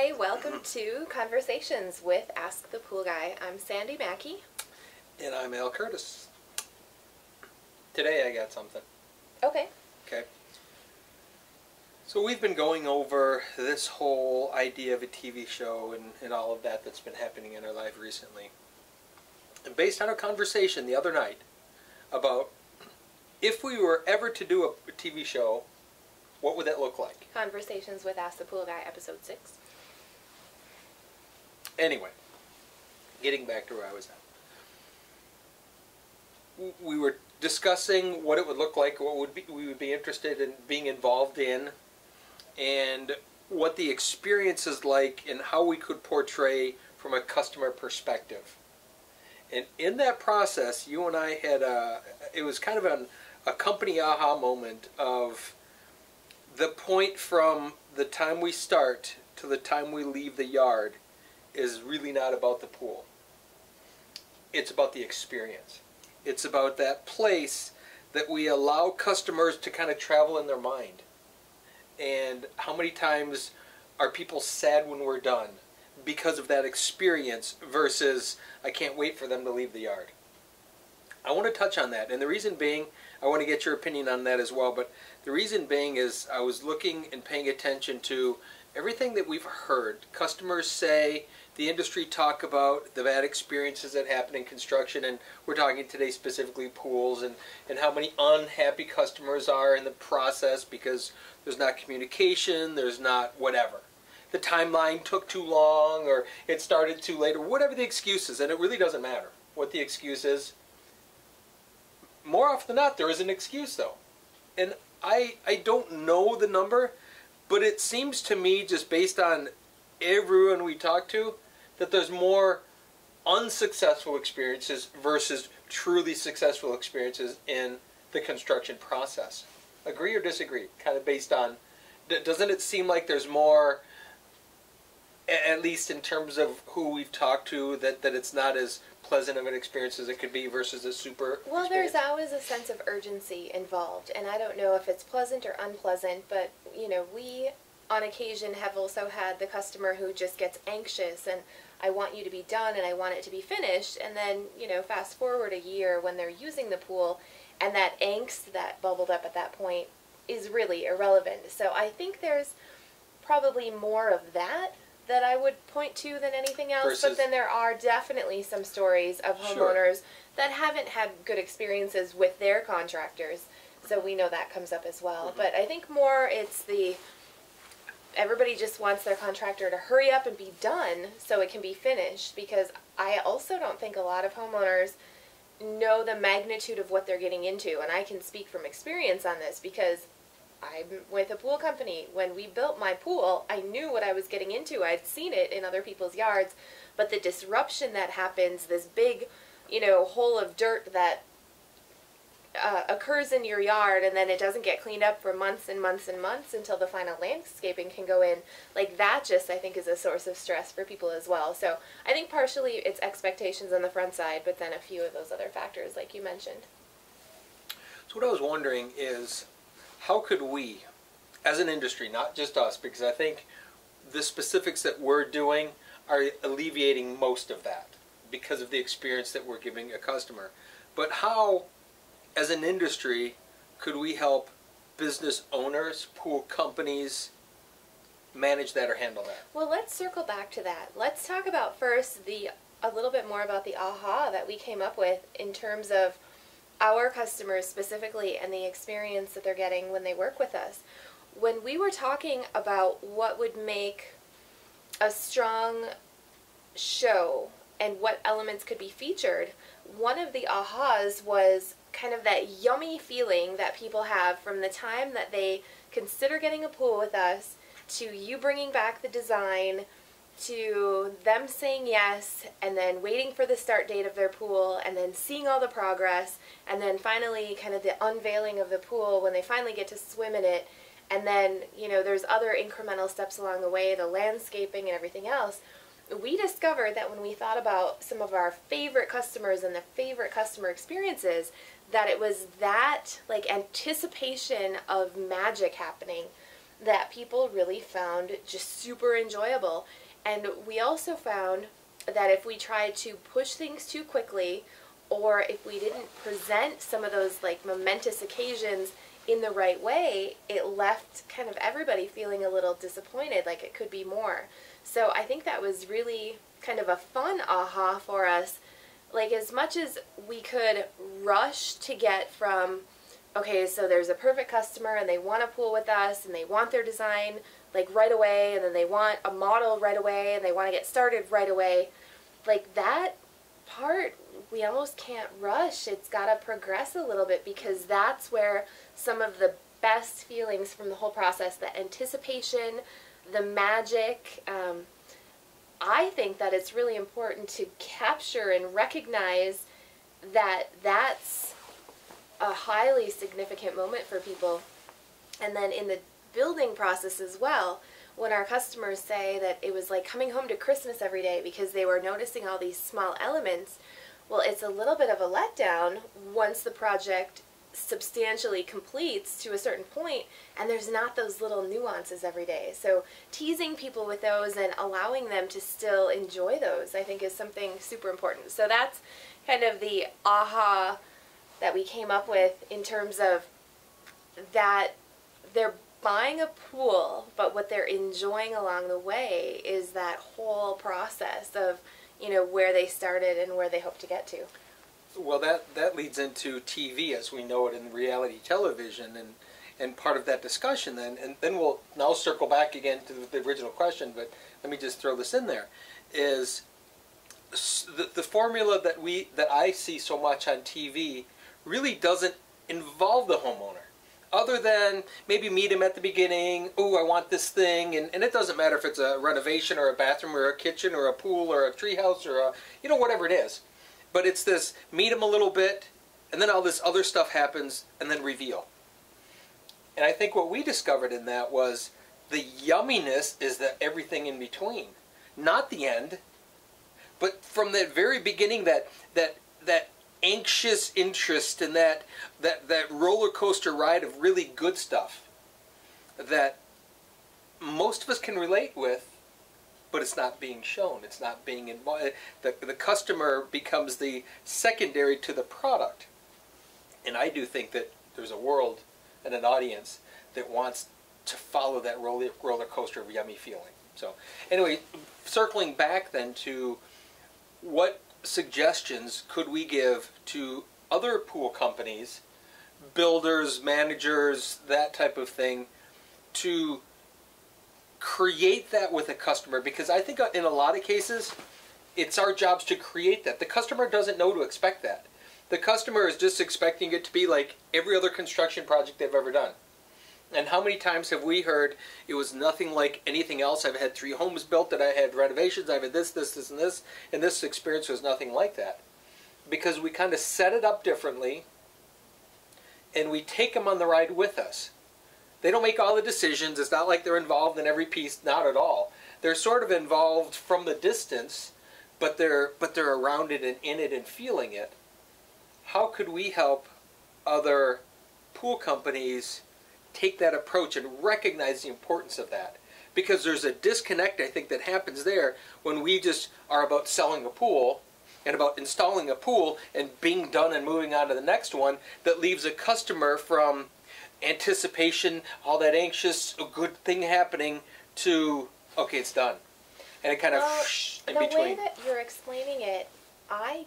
Hi, welcome to Conversations with Ask the Pool Guy. I'm Sandi Mackey. And I'm Al Curtis. Today I got something. Okay. Okay. So we've been going over this whole idea of a TV show and, and all of that that's been happening in our life recently. And based on a conversation the other night about if we were ever to do a TV show, what would that look like? Conversations with Ask the Pool Guy, episode 6. Anyway, getting back to where I was at. We were discussing what it would look like, what would be, we would be interested in being involved in, and what the experience is like and how we could portray from a customer perspective. And in that process, you and I had a, it was kind of an, a company aha moment of the point from the time we start to the time we leave the yard is really not about the pool. It's about the experience. It's about that place that we allow customers to kind of travel in their mind. And how many times are people sad when we're done because of that experience versus I can't wait for them to leave the yard? I want to touch on that. And the reason being, I want to get your opinion on that as well. But the reason being is I was looking and paying attention to everything that we've heard. Customers say, the industry talk about the bad experiences that happen in construction, and we're talking today specifically pools and, and how many unhappy customers are in the process because there's not communication, there's not whatever. The timeline took too long, or it started too late, or whatever the excuse is, and it really doesn't matter what the excuse is more often than not, there is an excuse though. And I, I don't know the number, but it seems to me, just based on everyone we talk to, that there's more unsuccessful experiences versus truly successful experiences in the construction process. Agree or disagree? Kind of based on, doesn't it seem like there's more, at least in terms of who we've talked to, that, that it's not as pleasant of an experience as it could be versus a super. Well, experience. there's always a sense of urgency involved, and I don't know if it's pleasant or unpleasant, but you know, we on occasion have also had the customer who just gets anxious and I want you to be done and I want it to be finished, and then you know, fast forward a year when they're using the pool, and that angst that bubbled up at that point is really irrelevant. So I think there's probably more of that that I would point to than anything else. Versus- but then there are definitely some stories of Sure. homeowners that haven't had good experiences with their contractors. So we know that comes up as well. Mm-hmm. But I think more it's the everybody just wants their contractor to hurry up and be done so it can be finished because I also don't think a lot of homeowners know the magnitude of what they're getting into and I can speak from experience on this because I'm with a pool company. When we built my pool, I knew what I was getting into. I'd seen it in other people's yards, but the disruption that happens, this big, you know, hole of dirt that uh, occurs in your yard and then it doesn't get cleaned up for months and months and months until the final landscaping can go in. Like that just I think is a source of stress for people as well. So I think partially it's expectations on the front side, but then a few of those other factors like you mentioned. So what I was wondering is, how could we, as an industry, not just us, because I think the specifics that we're doing are alleviating most of that because of the experience that we're giving a customer. But how, as an industry, could we help business owners, pool companies, manage that or handle that? Well, let's circle back to that. Let's talk about first the a little bit more about the aha that we came up with in terms of our customers specifically and the experience that they're getting when they work with us. When we were talking about what would make a strong show and what elements could be featured, one of the ahas was kind of that yummy feeling that people have from the time that they consider getting a pool with us to you bringing back the design to them saying yes and then waiting for the start date of their pool and then seeing all the progress and then finally kind of the unveiling of the pool when they finally get to swim in it and then you know there's other incremental steps along the way the landscaping and everything else we discovered that when we thought about some of our favorite customers and the favorite customer experiences that it was that like anticipation of magic happening that people really found just super enjoyable. And we also found that if we tried to push things too quickly or if we didn't present some of those like momentous occasions in the right way, it left kind of everybody feeling a little disappointed, like it could be more. So I think that was really kind of a fun aha for us. Like, as much as we could rush to get from, okay, so there's a perfect customer and they want a pool with us and they want their design like right away and then they want a model right away and they want to get started right away. Like, that part we almost can't rush. It's got to progress a little bit because that's where some of the best feelings from the whole process, the anticipation, the magic. Um, I think that it's really important to capture and recognize that that's a highly significant moment for people. And then in the building process as well, when our customers say that it was like coming home to Christmas every day because they were noticing all these small elements, well, it's a little bit of a letdown once the project substantially completes to a certain point and there's not those little nuances every day. So teasing people with those and allowing them to still enjoy those I think is something super important. So that's kind of the aha that we came up with in terms of that they're buying a pool but what they're enjoying along the way is that whole process of you know where they started and where they hope to get to. Well, that that leads into TV as we know it in reality television, and and part of that discussion then, and then we'll now circle back again to the original question, but let me just throw this in there, is the, the formula that we that I see so much on TV really doesn't involve the homeowner other than maybe meet him at the beginning. Oh, I want this thing, and, and it doesn't matter if it's a renovation or a bathroom or a kitchen or a pool or a treehouse or a you know whatever it is. But it's this meet him a little bit, and then all this other stuff happens, and then reveal. And I think what we discovered in that was the yumminess is the everything in between, not the end, but from the very beginning that that that anxious interest in that that that roller coaster ride of really good stuff that most of us can relate with but it's not being shown. It's not being involved the, the customer becomes the secondary to the product. And i do think that there's a world and an audience that wants to follow that roller, roller coaster of yummy feeling. So anyway circling back then to what suggestions could we give to other pool companies, builders, managers, that type of thing, to create that with a customer? Because I think in a lot of cases, it's our jobs to create that. The customer doesn't know to expect that. The customer is just expecting it to be like every other construction project they've ever done. And how many times have we heard it was nothing like anything else? I've had three homes built that I had renovations, I've had this, this, this, and this, and this experience was nothing like that. Because we kind of set it up differently and we take them on the ride with us. They don't make all the decisions. It's not like they're involved in every piece, not at all. They're sort of involved from the distance, but they're but they're around it and in it and feeling it. How could we help other pool companies take that approach and recognize the importance of that. Because there's a disconnect, I think, that happens there when we just are about selling a pool and about installing a pool and being done and moving on to the next one that leaves a customer from anticipation, all that anxious, a good thing happening, to, okay, it's done. And it kind of well, in the between. way that you're explaining it, I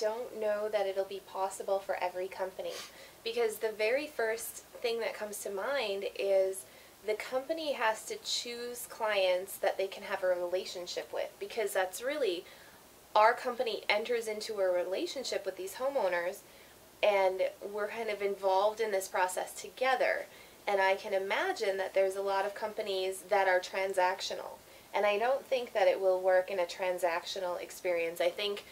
don't know that it'll be possible for every company because the very first thing that comes to mind is the company has to choose clients that they can have a relationship with because that's really our company enters into a relationship with these homeowners and we're kind of involved in this process together. And I can imagine that there's a lot of companies that are transactional. And I don't think that it will work in a transactional experience. I think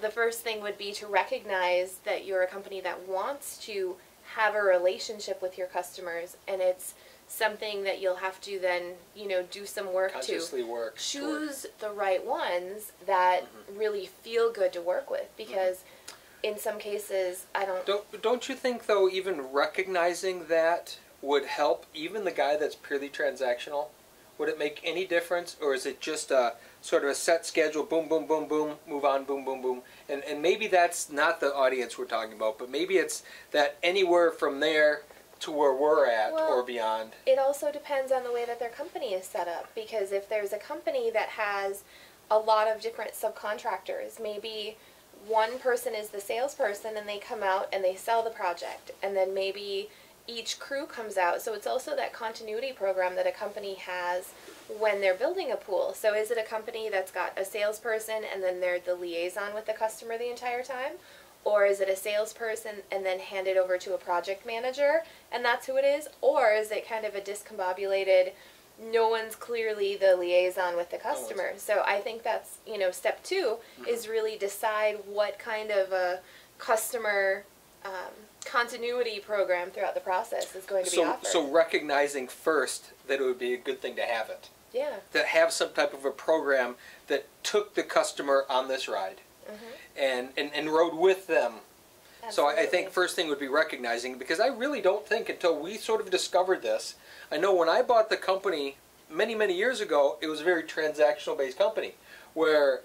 the first thing would be to recognize that you're a company that wants to have a relationship with your customers and it's something that you'll have to then you know do some work Consciously to work choose the right ones that Mhm. really feel good to work with because in some cases i don't Don't don't you think though even recognizing that would help even the guy that's purely transactional? Would it make any difference, or is it just a sort of a set schedule? Boom, boom, boom, boom, move on, boom, boom, boom, and and maybe that's not the audience we're talking about, but maybe it's that anywhere from there to where we're at Well, or beyond. It also depends on the way that their company is set up because if there's a company that has a lot of different subcontractors, maybe one person is the salesperson and they come out and they sell the project and then maybe each crew comes out. So it's also that continuity program that a company has when they're building a pool. So is it a company that's got a salesperson and then they're the liaison with the customer the entire time? Or is it a salesperson and then hand it over to a project manager and that's who it is? Or is it kind of a discombobulated, no one's clearly the liaison with the customer? So I think that's, you know, step 2 is really decide what kind of a customer um, continuity program throughout the process is going to be So offered. so recognizing first that it would be a good thing to have it. yeah. to have some type of a program that took the customer on this ride Mm-hmm. and, and, and rode with them. So I, I think first thing would be recognizing because I really don't think until we sort of discovered this. I know when I bought the company many many years ago, it was a very transactional based company where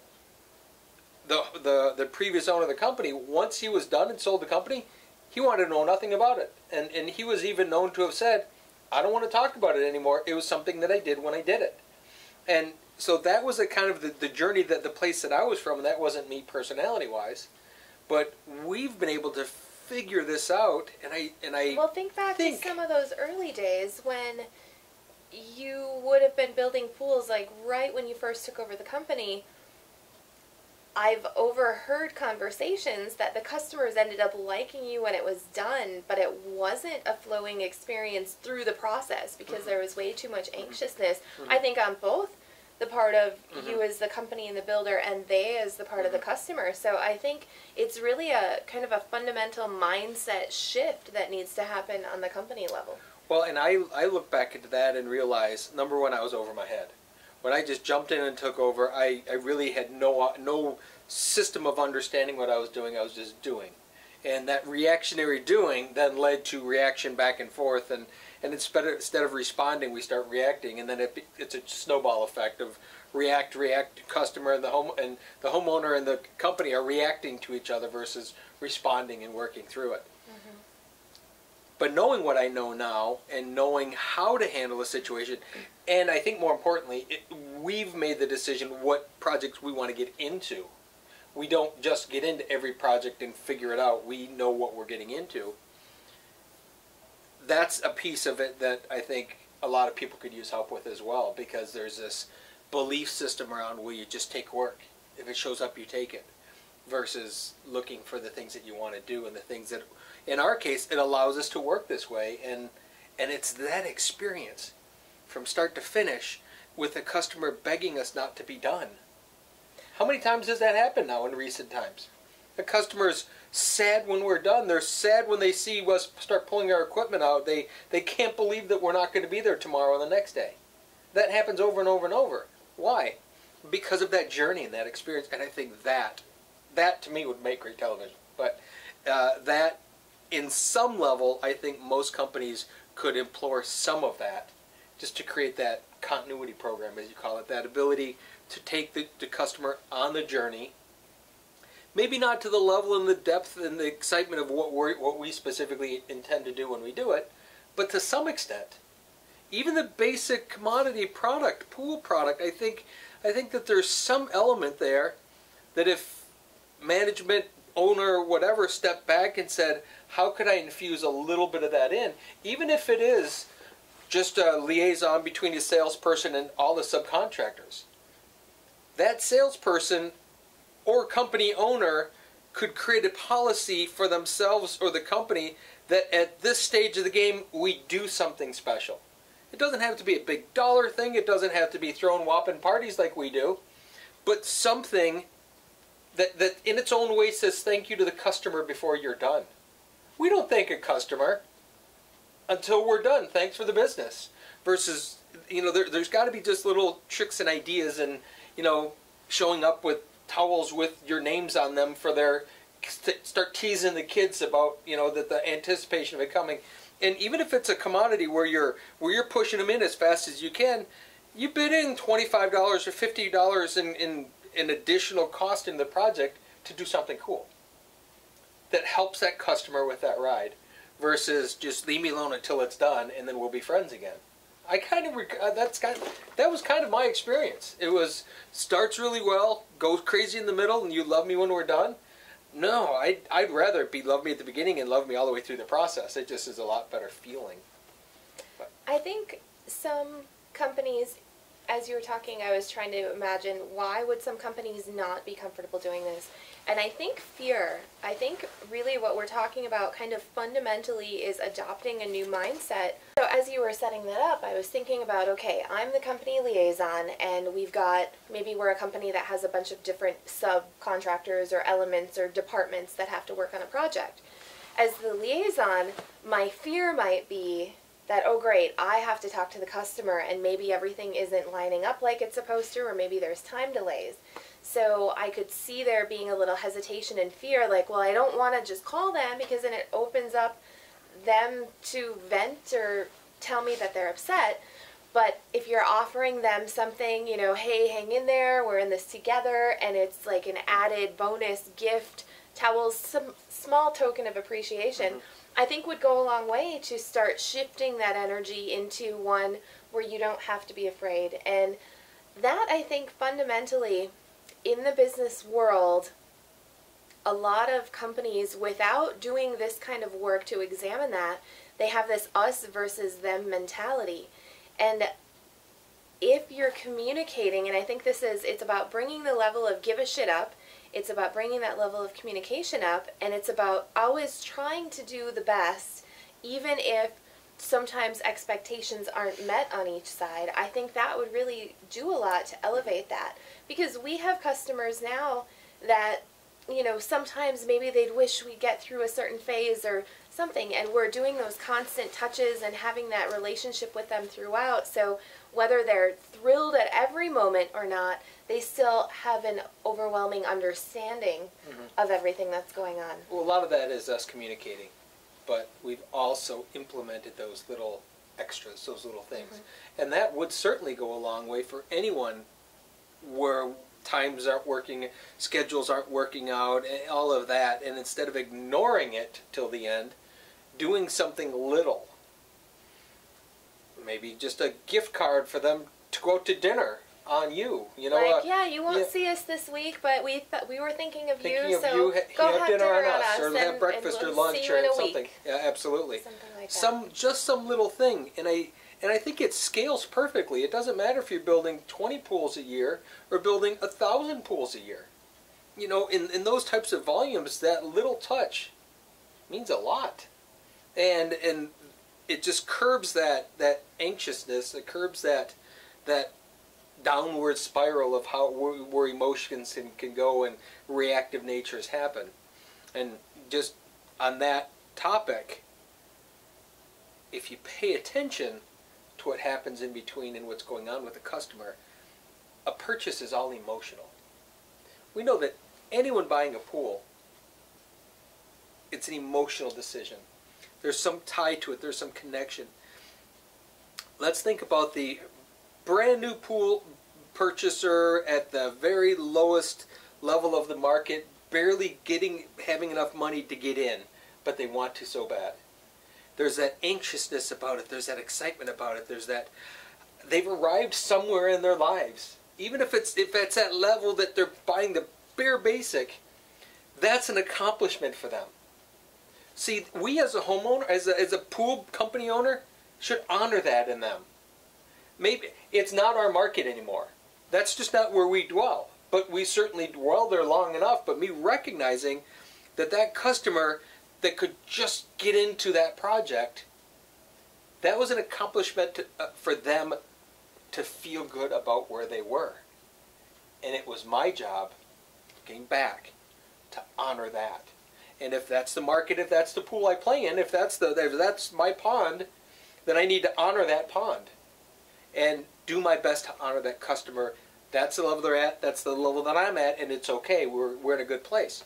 the the the previous owner of the company once he was done and sold the company, he wanted to know nothing about it, and and he was even known to have said, "I don't want to talk about it anymore. It was something that I did when I did it," and so that was a kind of the, the journey that the place that I was from, and that wasn't me personality wise, but we've been able to figure this out, and I and I Well, think back think- to some of those early days when you would have been building pools like right when you first took over the company. I've overheard conversations that the customers ended up liking you when it was done, but it wasn't a flowing experience through the process because mm-hmm. there was way too much mm-hmm. anxiousness. I mm-hmm. think on both the part of you as the company and the builder and they as the part of the customer. So I think it's really a kind of a fundamental mindset shift that needs to happen on the company level. Well, and I I look back into that and realize number one, I was over my head. When I just jumped in and took over, I, I really had no no system of understanding what I was doing. I was just doing, and that reactionary doing then led to reaction back and forth, and and instead of, instead of responding, we start reacting, and then it, it's a snowball effect of react, react. Customer and the home and the homeowner and the company are reacting to each other versus responding and working through it. But knowing what I know now and knowing how to handle a situation, and I think more importantly, it, we've made the decision what projects we want to get into. We don't just get into every project and figure it out. We know what we're getting into. That's a piece of it that I think a lot of people could use help with as well because there's this belief system around where you just take work. If it shows up, you take it versus looking for the things that you want to do and the things that in our case it allows us to work this way. And and it's that experience from start to finish with the customer begging us not to be done. How many times does that happen now in recent times? The customer's sad when we're done. They're sad when they see us start pulling our equipment out. They they can't believe that we're not going to be there tomorrow and the next day. That happens over and over and over. Why? Because of that journey and that experience. And i think that that to me would make great television. But uh, that, in some level, I think most companies could implore some of that, just to create that continuity program, as you call it, that ability to take the, the customer on the journey. Maybe not to the level and the depth and the excitement of what we what we specifically intend to do when we do it, but to some extent, even the basic commodity product, pool product, I think I think that there's some element there that if management owner whatever stepped back and said how could i infuse a little bit of that in? Even if it is just a liaison between the salesperson and all the subcontractors. That salesperson or company owner could create a policy for themselves or the company that at this stage of the game we do something special. It doesn't have to be a big dollar thing. It doesn't have to be throwing whopping parties like we do. But something that, that in its own way says thank you to the customer before you're done. We don't thank a customer until we're done. Thanks for the business. Versus, you know, there, there's got to be just little tricks and ideas and, you know, showing up with towels with your names on them for their, start teasing the kids about, you know, that the anticipation of it coming. And even if it's a commodity where you're where you're pushing them in as fast as you can, you bid in twenty five dollars or fifty dollars in, in in additional cost in the project to do something cool that helps that customer with that ride versus just leave me alone until it's done and then we'll be friends again. I kind of uh, that's kind of, that was kind of my experience. It was starts really well, goes crazy in the middle, and you love me when we're done. No, I'd, I'd rather be love me at the beginning and love me all the way through the process. It just is a lot better feeling. I think some companies, as you were talking, I was trying to imagine why would some companies not be comfortable doing this? And I think fear, I think really what we're talking about kind of fundamentally is adopting a new mindset. So as you were setting that up, I was thinking about okay, I'm the company liaison, and we've got maybe we're a company that has a bunch of different subcontractors or elements or departments that have to work on a project. As the liaison, my fear might be that oh great i have to talk to the customer and maybe everything isn't lining up like it's supposed to or maybe there's time delays so I could see there being a little hesitation and fear, like, well, I don't want to just call them because then it opens up them to vent or tell me that they're upset. But if you're offering them something, you know, hey, hang in there, we're in this together, and it's like an added bonus gift, towels, some small token of appreciation, mm-hmm. I think would go a long way to start shifting that energy into one where you don't have to be afraid. And that, I think, fundamentally in the business world, a lot of companies, without doing this kind of work to examine that, they have this us versus them mentality. And if you're communicating, and I think this is, it's about bringing the level of give a shit up, it's about bringing that level of communication up, and it's about always trying to do the best, even if sometimes expectations aren't met on each side. I think that would really do a lot to elevate that because we have customers now that you know sometimes maybe they'd wish we get through a certain phase or something and we're doing those constant touches and having that relationship with them throughout so whether they're thrilled at every moment or not they still have an overwhelming understanding mm-hmm. of everything that's going on well a lot of that is us communicating but we've also implemented those little extras those little things mm-hmm. and that would certainly go a long way for anyone where times aren't working, schedules aren't working out, all of that, and instead of ignoring it till the end, doing something little. Maybe just a gift card for them to go out to dinner on you. You know, like uh, yeah, you won't yeah. see us this week, but we th- we were thinking of thinking you, of so you, go have, have dinner, dinner on us, or and, have breakfast we'll or lunch or something. Week. Yeah, absolutely. Something like that. Some just some little thing, and I and I think it scales perfectly. It doesn't matter if you're building 20 pools a year or building a thousand pools a year. You know, in, in those types of volumes, that little touch means a lot. And and it just curbs that, that anxiousness, it curbs that that downward spiral of how where, emotions can, can go and reactive natures happen. And just on that topic, if you pay attention to what happens in between and what's going on with the customer, a purchase is all emotional. We know that anyone buying a pool, it's an emotional decision. There's some tie to it, there's some connection. Let's think about the brand new pool purchaser at the very lowest level of the market, barely getting having enough money to get in, but they want to so bad there's that anxiousness about it. There's that excitement about it. There's that they've arrived somewhere in their lives. Even if it's if it's that level that they're buying the bare basic, that's an accomplishment for them. See, we as a homeowner, as a, as a pool company owner, should honor that in them. Maybe it's not our market anymore. That's just not where we dwell. But we certainly dwell there long enough. But me recognizing that that customer that could just get into that project, that was an accomplishment to, uh, for them to feel good about where they were. And it was my job, looking back, to honor that. And if that's the market, if that's the pool I play in, if that's the if that's my pond, then I need to honor that pond, and do my best to honor that customer. That's the level they're at. That's the level that I'm at, and it's okay. We're we're in a good place.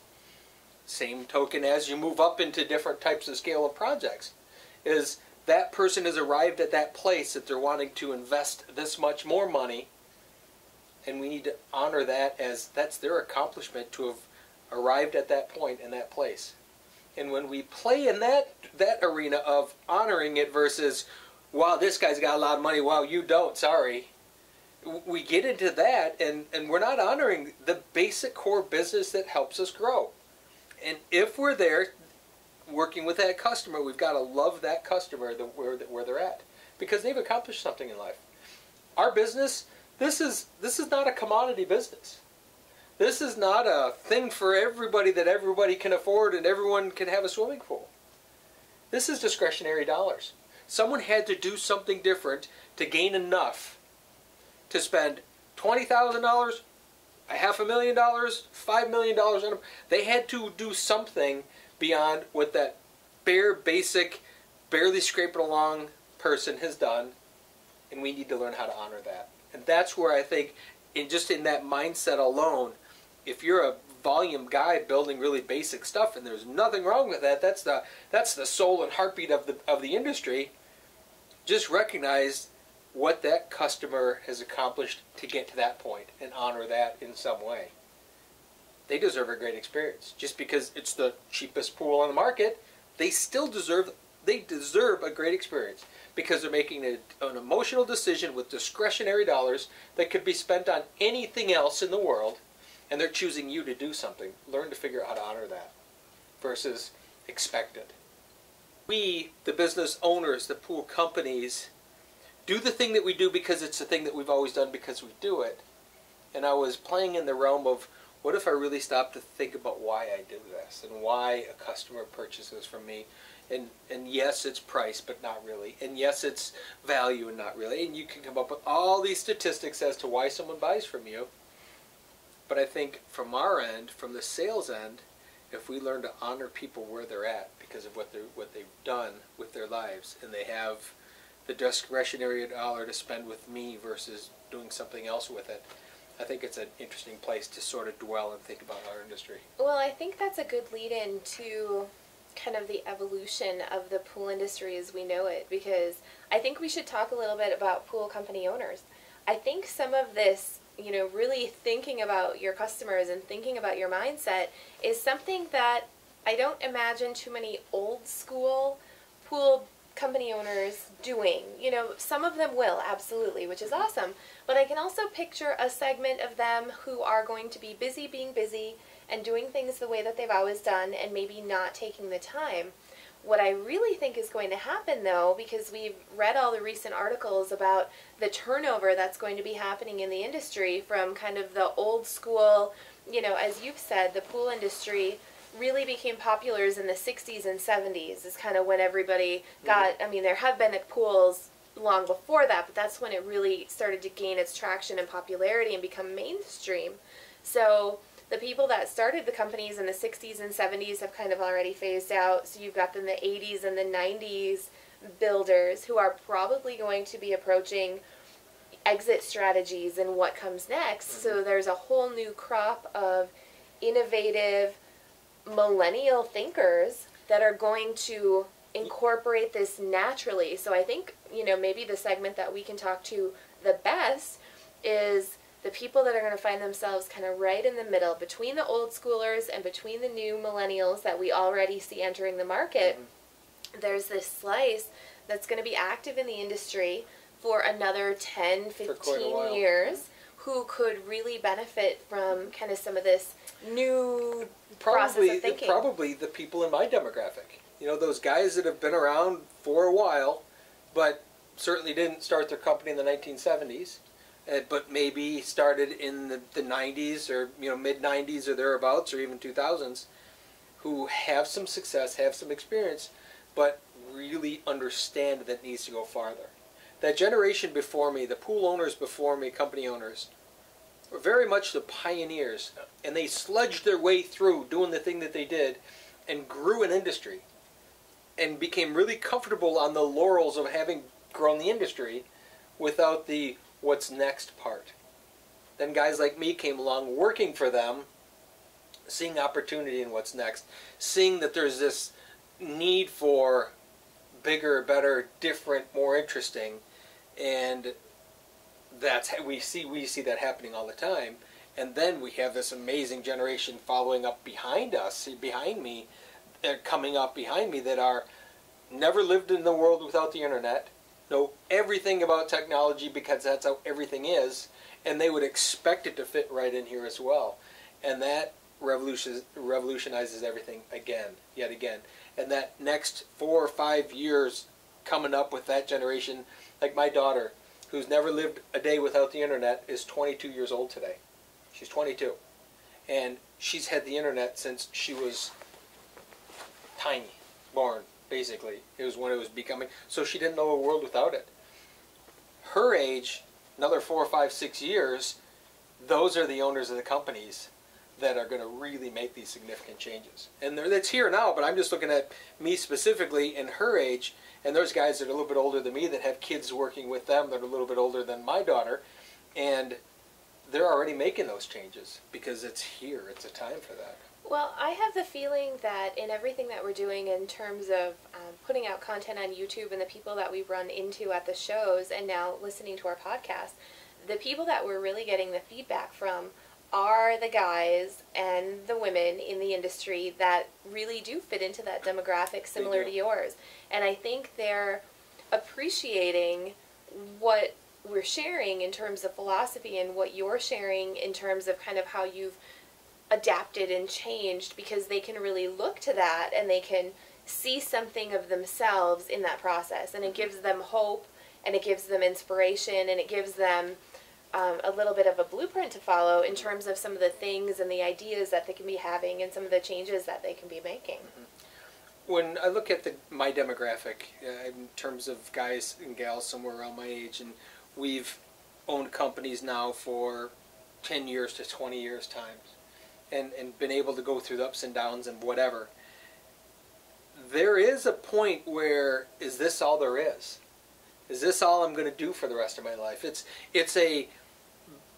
Same token as you move up into different types of scale of projects. is that person has arrived at that place that they're wanting to invest this much more money and we need to honor that as that's their accomplishment to have arrived at that point in that place. And when we play in that that arena of honoring it versus wow this guy's got a lot of money. Wow you don't. Sorry. We get into that and, and we're not honoring the basic core business that helps us grow. And if we're there working with that customer, we've got to love that customer the, where, where they're at because they've accomplished something in life. Our business, this is this is not a commodity business. This is not a thing for everybody that everybody can afford and everyone can have a swimming pool. This is discretionary dollars. Someone had to do something different to gain enough to spend twenty thousand dollars, a half a million dollars, five million dollars. They had to do something beyond what that bare, basic, barely scraping along person has done, and we need to learn how to honor that. And that's where I think, in just in that mindset alone, if you're a volume guy building really basic stuff, and there's nothing wrong with that, that's the that's the soul and heartbeat of the of the industry. Just recognize what that customer has accomplished to get to that point and honor that in some way they deserve a great experience. Just because it's the cheapest pool on the market, they still deserve they deserve a great experience because they're making a, an emotional decision with discretionary dollars that could be spent on anything else in the world, and they're choosing you to do something. Learn to figure out how to honor that versus expect it. We, the business owners, the pool companies, do the thing that we do because it's the thing that we've always done because we do it. And I was playing in the realm of what if I really stopped to think about why I do this and why a customer purchases from me? And and yes, it's price, but not really. And yes, it's value and not really. And you can come up with all these statistics as to why someone buys from you. But I think from our end, from the sales end, if we learn to honor people where they're at because of what they what they've done with their lives, and they have the discretionary dollar to spend with me versus doing something else with it, I think it's an interesting place to sort of dwell and think about our industry. Well, I think that's a good lead in to kind of the evolution of the pool industry as we know it because I think we should talk a little bit about pool company owners. I think some of this, you know, really thinking about your customers and thinking about your mindset is something that I don't imagine too many old school pool company owners doing. You know, some of them will, absolutely, which is awesome. But I can also picture a segment of them who are going to be busy being busy and doing things the way that they've always done and maybe not taking the time. What I really think is going to happen, though, because we've read all the recent articles about the turnover that's going to be happening in the industry from kind of the old school, you know, as you've said, the pool industry really became popular in the 60s and 70s is kind of when everybody mm-hmm. got i mean there have been pools long before that but that's when it really started to gain its traction and popularity and become mainstream so the people that started the companies in the 60s and 70s have kind of already phased out so you've got then the 80s and the 90s builders who are probably going to be approaching exit strategies and what comes next mm-hmm. so there's a whole new crop of innovative millennial thinkers that are going to incorporate this naturally. So I think, you know, maybe the segment that we can talk to the best is the people that are going to find themselves kind of right in the middle between the old schoolers and between the new millennials that we already see entering the market. Mm-hmm. There's this slice that's going to be active in the industry for another 10, 15 years who could really benefit from kind of some of this new probably process probably the people in my demographic. You know, those guys that have been around for a while, but certainly didn't start their company in the 1970s, uh, but maybe started in the, the 90s or you know mid 90s or thereabouts or even 2000s, who have some success, have some experience, but really understand that needs to go farther. That generation before me, the pool owners before me, company owners, were very much the pioneers, and they sludged their way through doing the thing that they did, and grew an industry, and became really comfortable on the laurels of having grown the industry, without the what's next part. Then guys like me came along working for them, seeing opportunity in what's next, seeing that there's this need for bigger, better, different, more interesting, and that's we see we see that happening all the time. And then we have this amazing generation following up behind us, behind me, coming up behind me that are never lived in the world without the internet, know everything about technology because that's how everything is, and they would expect it to fit right in here as well. And that revolution, revolutionizes everything again, yet again. And that next four or five years coming up with that generation, like my daughter, who's never lived a day without the internet, is 22 years old today. She's 22. And she's had the internet since she was tiny, born, basically. It was when it was becoming. So she didn't know a world without it. Her age, another four, five, six years, those are the owners of the companies that are going to really make these significant changes. And that's here now, but I'm just looking at me specifically in her age, and there's guys that are a little bit older than me that have kids working with them that are a little bit older than my daughter, and they're already making those changes because it's here. It's a time for that. Well, I have the feeling that in everything that we're doing in terms of um, putting out content on YouTube and the people that we run into at the shows and now listening to our podcast, the people that we're really getting the feedback from are the guys and the women in the industry that really do fit into that demographic similar to yours. And I think they're appreciating what we're sharing in terms of philosophy and what you're sharing in terms of kind of how you've adapted and changed because they can really look to that and they can see something of themselves in that process and it gives them hope and it gives them inspiration and it gives them um, a little bit of a blueprint to follow in terms of some of the things and the ideas that they can be having and some of the changes that they can be making. Mm-hmm. When I look at the, my demographic uh, in terms of guys and gals somewhere around my age, and we've owned companies now for 10 years to 20 years times, and, and been able to go through the ups and downs and whatever, there is a point where is this all there is? Is this all I'm going to do for the rest of my life? It's it's a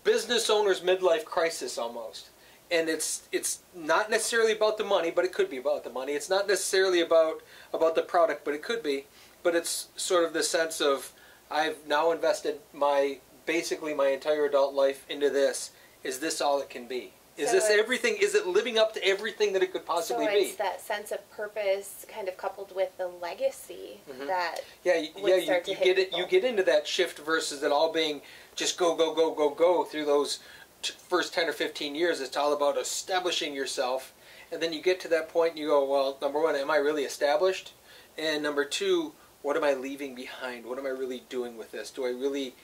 business owner's midlife crisis almost. And it's it's not necessarily about the money, but it could be about the money. It's not necessarily about about the product, but it could be. But it's sort of the sense of I've now invested my basically my entire adult life into this. Is this all it can be? Is so this everything? Is it living up to everything that it could possibly so be? it's that sense of purpose, kind of coupled with the legacy mm-hmm. that yeah, yeah, you, you get it. You get into that shift versus it all being just go, go, go, go, go through those t- first 10 or 15 years. It's all about establishing yourself. And then you get to that point and you go, well, number one, am I really established? And number two, what am I leaving behind? What am I really doing with this? Do I really,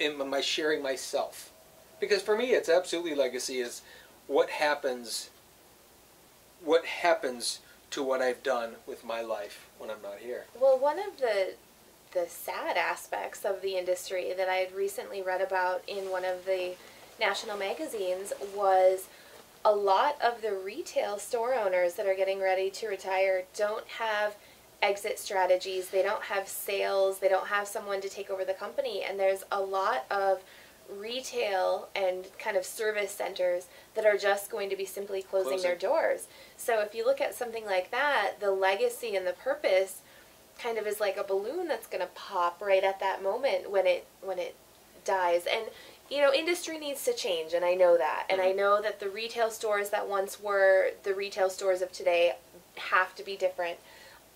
am, am I sharing myself? Because for me, it's absolutely legacy is what happens, what happens to what I've done with my life when I'm not here. Well, one of the the sad aspects of the industry that I had recently read about in one of the national magazines was a lot of the retail store owners that are getting ready to retire don't have exit strategies, they don't have sales, they don't have someone to take over the company, and there's a lot of retail and kind of service centers that are just going to be simply closing, closing, their doors. So if you look at something like that, the legacy and the purpose kind of is like a balloon that's going to pop right at that moment when it when it dies and you know industry needs to change and i know that and mm-hmm. i know that the retail stores that once were the retail stores of today have to be different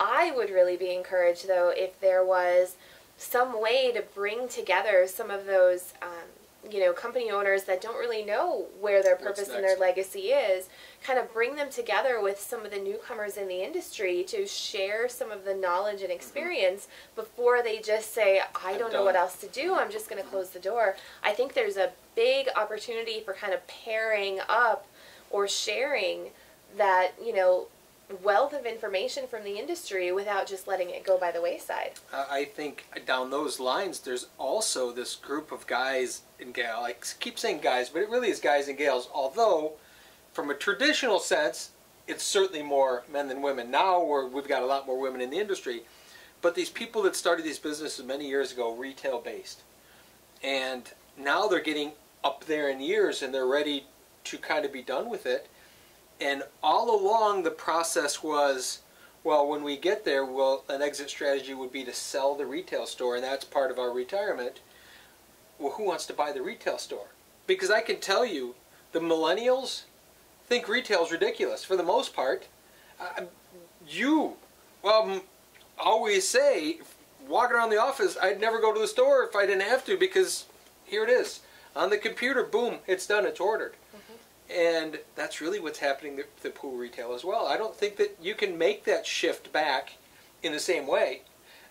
i would really be encouraged though if there was some way to bring together some of those um, you know company owners that don't really know where their purpose and their legacy is kind of bring them together with some of the newcomers in the industry to share some of the knowledge and experience mm-hmm. before they just say i don't know what else to do. I'm just going to close the door. I think there's a big opportunity for kind of pairing up or sharing that you know wealth of information from the industry without just letting it go by the wayside. I think down those lines, there's also this group of guys and gals. I keep saying guys, but it really is guys and gals. Although, from a traditional sense, it's certainly more men than women. Now we we've got a lot more women in the industry. But these people that started these businesses many years ago, retail based, and now they're getting up there in years and they're ready to kind of be done with it and all along the process was, Well, when we get there, well, an exit strategy would be to sell the retail store, and that's part of our retirement. Well, who wants to buy the retail store? Because I can tell you, the millennials think retail is ridiculous for the most part. Uh, you, um, always say, walking around the office, I'd never go to the store if I didn't have to because here it is on the computer. Boom, it's done. It's ordered. And that's really what's happening to the pool retail as well. I don't think that you can make that shift back in the same way.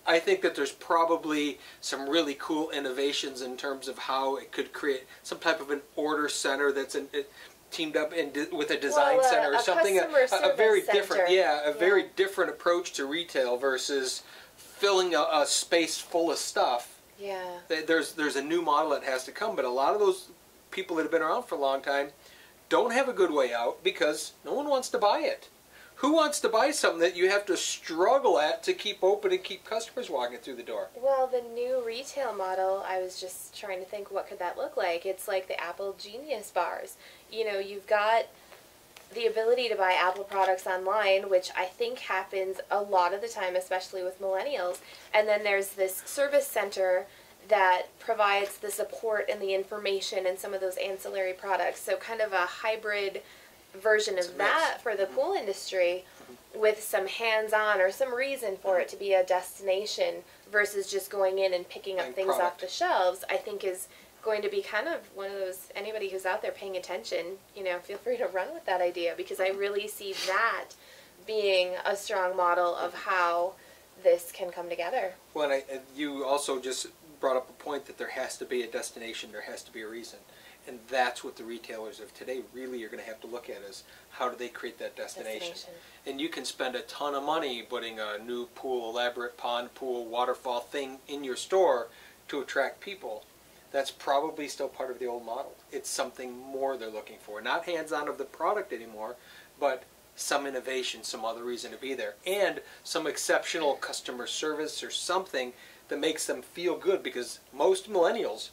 I think that there's probably some really cool innovations in terms of how it could create some type of an order center that's an, it, teamed up in with a design Well, a- center or a something. customer a, a very center. different, yeah, a Yeah. very different approach to retail versus filling a, a space full of stuff Yeah. there's there's a new model that has to come, but a lot of those people that have been around for a long time don't have a good way out because no one wants to buy it. Who wants to buy something that you have to struggle at to keep open and keep customers walking through the door? Well, the new retail model, I was just trying to think what could that look like. It's like the Apple Genius bars. You know, you've got the ability to buy Apple products online, which I think happens a lot of the time, especially with millennials. And then there's this service center that provides the support and the information and some of those ancillary products. So kind of a hybrid version of that for the mm-hmm. pool industry with some hands-on or some reason for mm-hmm. it to be a destination versus just going in and picking up Buying things off the shelves, I think is going to be kind of one of those anybody who's out there paying attention, you know, feel free to run with that idea because I mm-hmm. really see that being a strong model of how this can come together. Well, and I, you also just brought up a point that there has to be a destination, there has to be a reason. And that's what the retailers of today really are going to have to look at is how do they create that destination. Destination. And you can spend a ton of money putting a new pool, elaborate pond pool, waterfall thing in your store to attract people. That's probably still part of the old model. It's something more they're looking for. Not hands on of the product anymore, but some innovation, some other reason to be there, and some exceptional customer service or something that makes them feel good because most millennials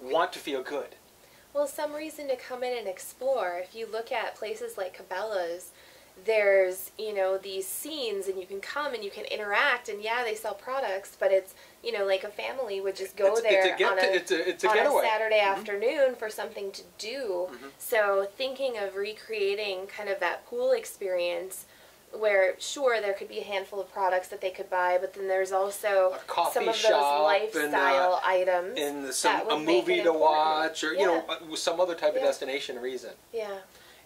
want to feel good. Well, some reason to come in and explore. If you look at places like Cabela's, there's, you know, these scenes and you can come and you can interact and yeah, they sell products, but it's, you know, like a family would just go It's- it's there a on to- a, it's a- it's a on getaway. a Saturday Mhm. afternoon for something to do. Mhm. So thinking of recreating kind of that pool experience where sure there could be a handful of products that they could buy, but then there's also some of those shop and, uh, lifestyle items. And some that a movie to important. watch, or you know, uh, some other type of destination reason. Yeah.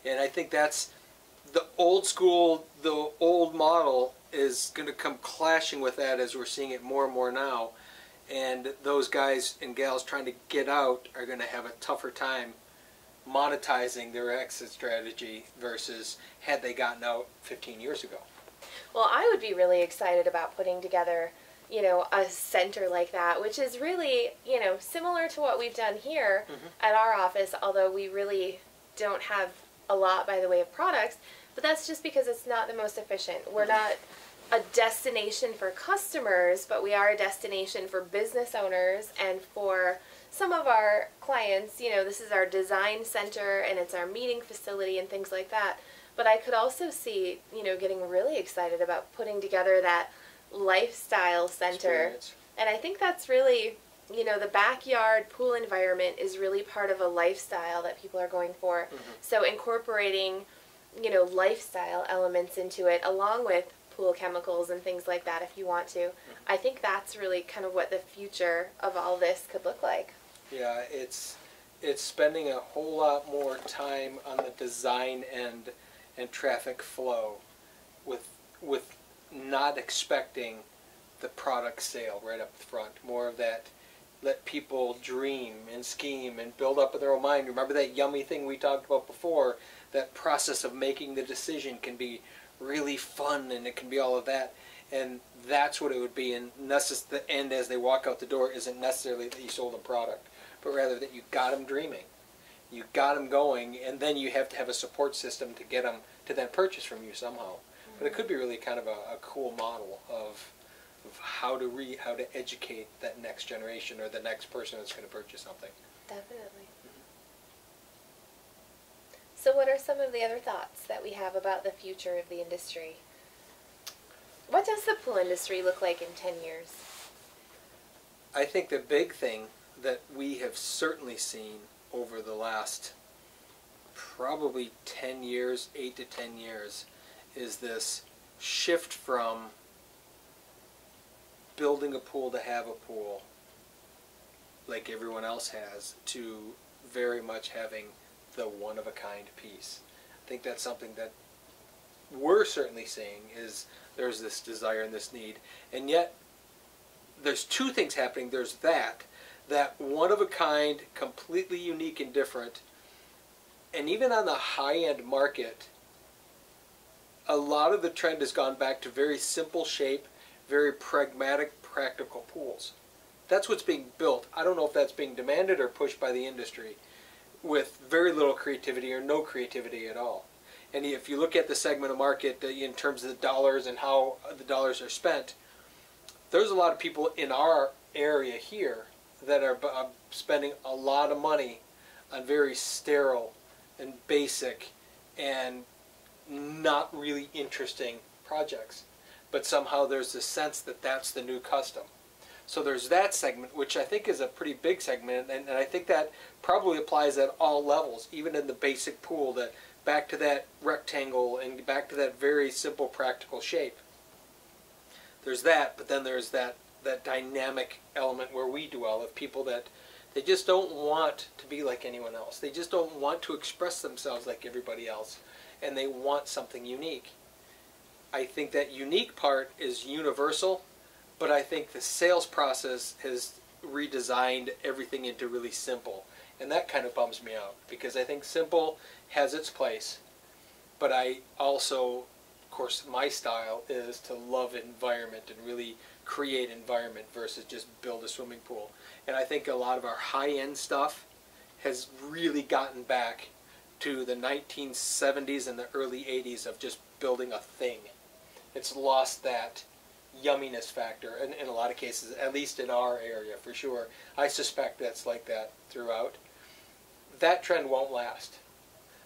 And I think that's the old school, the old model is going to come clashing with that as we're seeing it more and more now. And those guys and gals trying to get out are going to have a tougher time monetizing their exit strategy versus had they gotten out 15 years ago. Well, I would be really excited about putting together, you know, a center like that, which is really, you know, similar to what we've done here mm-hmm. at our office, although we really don't have a lot by the way of products, but that's just because it's not the most efficient. We're mm-hmm. not a destination for customers, but we are a destination for business owners and for some of our clients. You know, this is our design center and it's our meeting facility and things like that. But I could also see, you know, getting really excited about putting together that lifestyle center. Experience. And I think that's really, you know, the backyard pool environment is really part of a lifestyle that people are going for. Mm-hmm. So incorporating, you know, lifestyle elements into it along with pool chemicals and things like that if you want to. Mm-hmm. I think that's really kind of what the future of all this could look like. Yeah, it's it's spending a whole lot more time on the design end and traffic flow with with not expecting the product sale right up front. More of that let people dream and scheme and build up in their own mind. Remember that yummy thing we talked about before? That process of making the decision can be really fun and it can be all of that. And that's what it would be. And necess- the end as they walk out the door isn't necessarily that you sold a product, but rather that you got them dreaming. You got them going, and then you have to have a support system to get them to then purchase from you somehow. But it could be really kind of a, a cool model of, of how to re how to educate that next generation or the next person that's going to purchase something. Definitely. So, what are some of the other thoughts that we have about the future of the industry? What does the pool industry look like in 10 years? I think the big thing that we have certainly seen over the last probably 10 years, 8 to 10 years, is this shift from building a pool to have a pool like everyone else has to very much having the one of a kind piece. I think that's something that we're certainly seeing is there's this desire and this need. And yet there's two things happening. There's that, that one of a kind, completely unique and different. And even on the high end market, a lot of the trend has gone back to very simple shape, very pragmatic, practical pools. That's what's being built. I don't know if that's being demanded or pushed by the industry with very little creativity or no creativity at all. And if you look at the segment of market uh, in terms of the dollars and how the dollars are spent, there's a lot of people in our area here that are spending a lot of money on very sterile and basic and not really interesting projects. But somehow there's a sense that that's the new custom. So there's that segment, which I think is a pretty big segment, and, and I think that probably applies at all levels, even in the basic pool, that back to that rectangle and back to that very simple practical shape there's that, but then there's that that dynamic element where we dwell of people that they just don't want to be like anyone else. They just don't want to express themselves like everybody else, and they want something unique. I think that unique part is universal, but I think the sales process has redesigned everything into really simple. And that kind of bums me out because I think simple has its place, but I also of course, my style is to love environment and really create environment versus just build a swimming pool. And I think a lot of our high-end stuff has really gotten back to the 1970s and the early 80s of just building a thing. It's lost that yumminess factor in, in a lot of cases, at least in our area for sure. I suspect that's like that throughout. That trend won't last.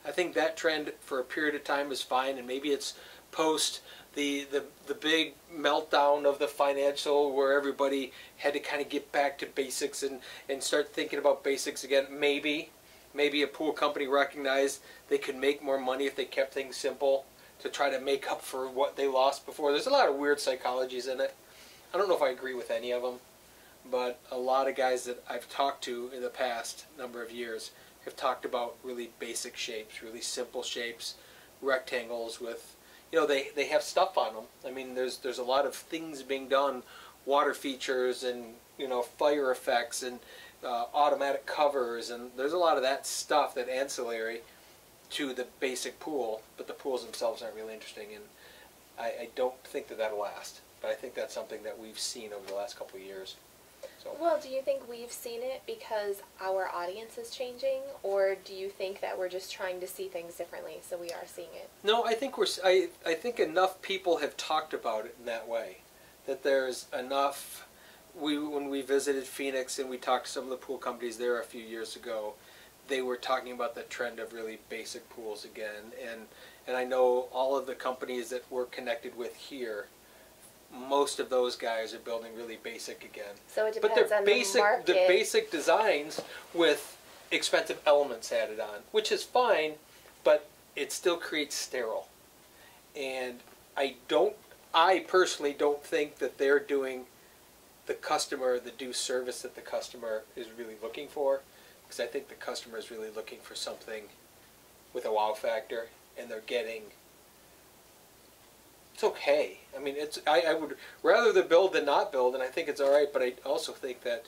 I think that trend for a period of time is fine, and maybe it's post the, the, the big meltdown of the financial where everybody had to kind of get back to basics and, and start thinking about basics again. Maybe, maybe a pool company recognized they could make more money if they kept things simple to try to make up for what they lost before. There's a lot of weird psychologies in it. I don't know if I agree with any of them, but a lot of guys that I've talked to in the past number of years have talked about really basic shapes, really simple shapes, rectangles with you know they, they have stuff on them. I mean, there's there's a lot of things being done, water features and you know fire effects and uh, automatic covers and there's a lot of that stuff that ancillary to the basic pool, but the pools themselves aren't really interesting and I, I don't think that that'll last. But I think that's something that we've seen over the last couple of years. Well, do you think we've seen it because our audience is changing, or do you think that we're just trying to see things differently, so we are seeing it? No, I think we're. I I think enough people have talked about it in that way, that there's enough. We when we visited Phoenix and we talked to some of the pool companies there a few years ago, they were talking about the trend of really basic pools again, and and I know all of the companies that we're connected with here most of those guys are building really basic again. So it depends but they're on basic, the market. The basic designs with expensive elements added on, which is fine, but it still creates sterile. And I don't, I personally don't think that they're doing the customer the due service that the customer is really looking for, because I think the customer is really looking for something with a wow factor, and they're getting it's okay. I mean, it's I, I would rather the build than not build, and I think it's all right. But I also think that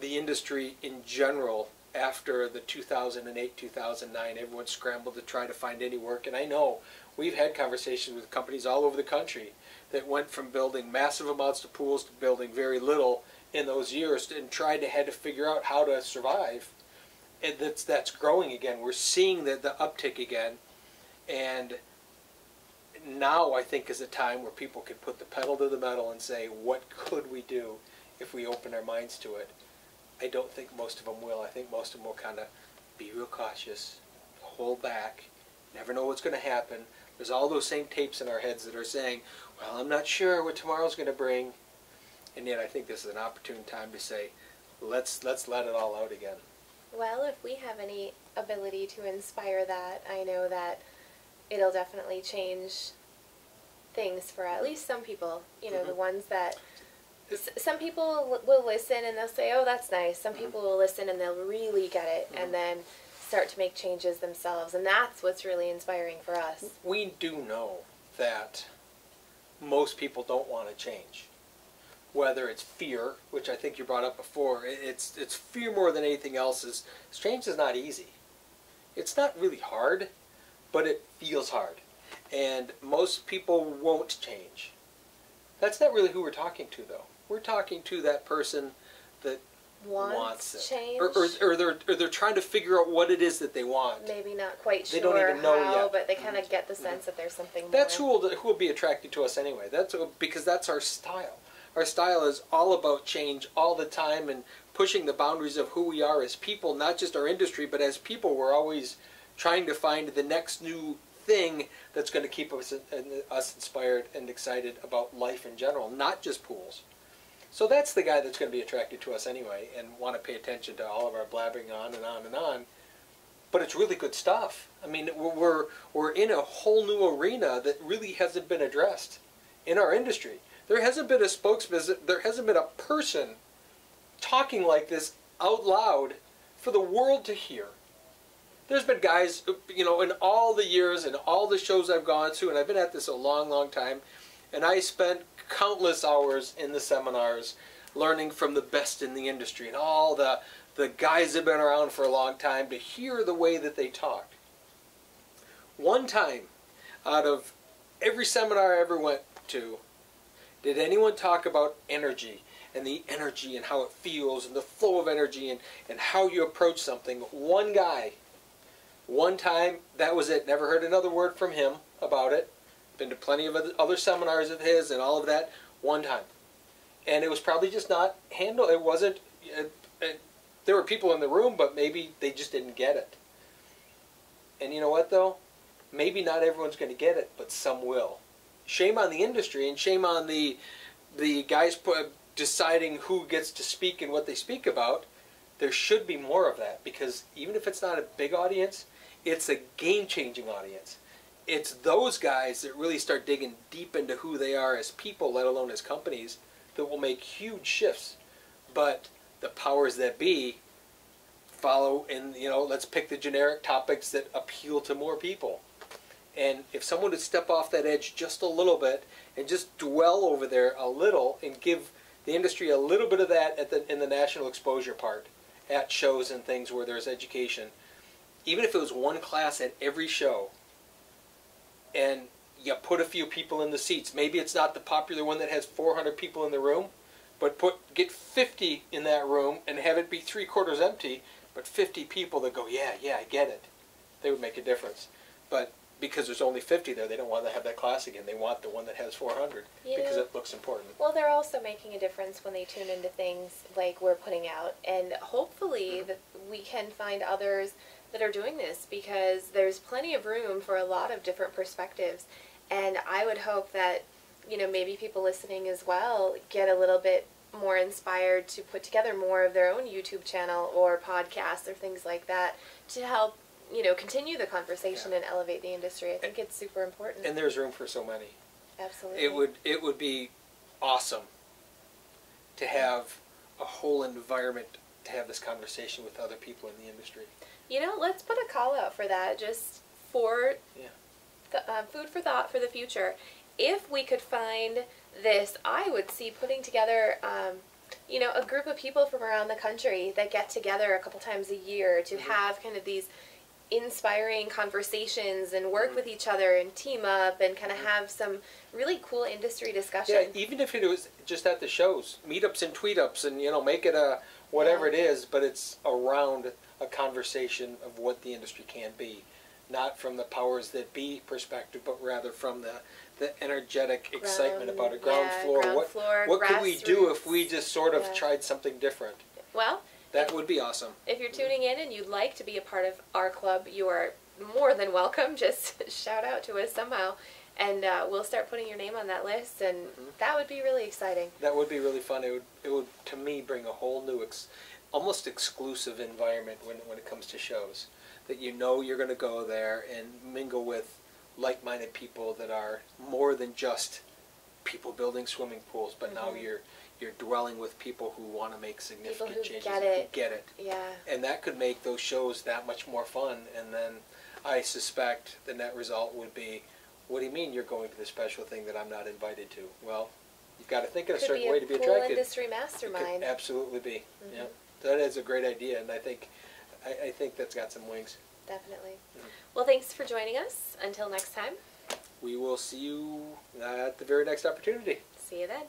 the industry in general, after the 2008 2009, everyone scrambled to try to find any work, and I know we've had conversations with companies all over the country that went from building massive amounts of pools to building very little in those years, and tried to had to figure out how to survive. And that's that's growing again. We're seeing the the uptick again, and now I think is a time where people can put the pedal to the metal and say, what could we do if we open our minds to it? I don't think most of them will. I think most of them will kind of be real cautious, hold back, never know what's going to happen. There's all those same tapes in our heads that are saying, well, I'm not sure what tomorrow's going to bring. And yet I think this is an opportune time to say, let's, let's let it all out again. Well, if we have any ability to inspire that, I know that it'll definitely change things for at least some people. You know, the Mhm. ones that s- some people will listen and they'll say, "Oh, that's nice." Some Mm-hmm. people will listen and they'll really get it, and then start to make changes themselves, and that's what's really inspiring for us. We do know that most people don't want to change. Whether it's fear, which I think you brought up before, it's it's fear more than anything else. Is change is not easy. It's not really hard, but it feels hard, and most people won't change. That's not really who we're talking to, though. We're talking to that person that Wants, wants it, change, or, or, or they're or they're trying to figure out what it is that they want. maybe not quite sure They don't even know how, yet. but they kind of mm-hmm. get the mm-hmm. sense that there's something. That's who more. will who will be attracted to us anyway. That's because that's our style. Our style is all about change all the time and pushing the boundaries of who we are as people, not just our industry, but as people. We're always trying to find the next new thing that's going to keep us us inspired and excited about life in general, not just pools. So that's the guy that's going to be attracted to us anyway and want to pay attention to all of our blabbering on and on and on. But it's really good stuff. I mean, we're, we're, in a whole new arena that really hasn't been addressed in our industry. There hasn't been a spokesperson, there hasn't been a person talking like this out loud for the world to hear. There's been guys, you know, in all the years and all the shows I've gone to, and I've been at this a long, long time, and I spent countless hours in the seminars learning from the best in the industry and all the the guys have been around for a long time to hear the way that they talk. One time out of every seminar I ever went to, did anyone talk about energy and the energy and how it feels and the flow of energy and, and how you approach something? One guy, one time, that was it. Never heard another word from him about it. Been to plenty of other- seminars of his and all of that. One time. And it was probably just not handled. It wasn't. It, it, there were people in the room, but maybe they just didn't get it. And you know what, though? Maybe not everyone's going to get it, but some will. Shame on the industry, and shame on the the guys pu- deciding who gets to speak and what they speak about. There should be more of that because even if it's not a big audience, it's a game-changing audience. It's those guys that really start digging deep into who they are as people, let alone as companies, that will make huge shifts. But the powers that be follow in you know let's pick the generic topics that appeal to more people and if someone would step off that edge just a little bit and just dwell over there a little and give the industry a little bit of that at the in the national exposure part at shows and things where there's education even if it was one class at every show and you put a few people in the seats maybe it's not the popular one that has 400 people in the room but put get 50 in that room and have it be three quarters empty, but 50 people that go, yeah, yeah, I get it. They would make a difference. But because there's only 50 there, they don't want to have that class again. They want the one that has 400 because Yeah. it looks important. Well, they're also making a difference when they tune into things like we're putting out, and hopefully mm-hmm. that we can find others that are doing this because there's plenty of room for a lot of different perspectives, and I would hope that you know maybe people listening as well get a little bit more inspired to put together more of their own YouTube channel or podcasts or things like that to help you know continue the conversation and elevate the industry. I think it's super important. And there's room for so many. Absolutely. It would it would be awesome to have a whole environment to have this conversation with other people in the industry. You know, let's put a call out for that, just for Yeah. the, uh, food for thought for the future. If we could find this, I would see putting together, um, you know, a group of people from around the country that get together a couple times a year to Mhm. have kind of these inspiring conversations and work Mhm. with each other and team up and kind of Mhm. have some really cool industry discussions. Yeah, even if it was just at the shows, meetups and tweetups, and you know, make it a whatever Yeah. it is, but it's around a conversation of what the industry can be, not from the powers that be perspective, but rather from the the energetic excitement about a ground yeah, floor. ground what floor, what could we do if we just sort of Yeah. tried something different? Well, That would be awesome. If you're tuning in and you'd like to be a part of our club, you are more than welcome. Just shout out to us somehow, and uh, we'll start putting your name on that list, and Mhm. that would be really exciting. That would be really fun. It would, it would to me bring a whole new, ex, almost exclusive environment when when it comes to shows. That you know you're going to go there and mingle with like-minded people that are more than just people building swimming pools, but now Mhm. you're you're dwelling with people who want to make significant who changes, get who it. get it, Yeah. and that could make those shows that much more fun. And then I suspect the net result would be, what do you mean you're going to the special thing that I'm not invited to? Well, you've got to think in a Could certain be a way to be pool attracted. industry It could mastermind. absolutely be. Mhm. Yeah, that is a great idea, and I think, I, I think that's got some wings. Definitely. Mhm. Well, thanks for joining us. Until next time, We will see you at the very next opportunity. see you then.